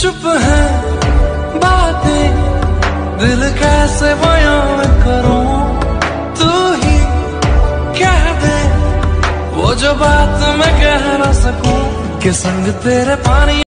चुप है बातें, दिल कैसे बयान करूँ? तू ही कह दे, वो जो बात मैं कह ना सकूँ, कि संग तेरे पानी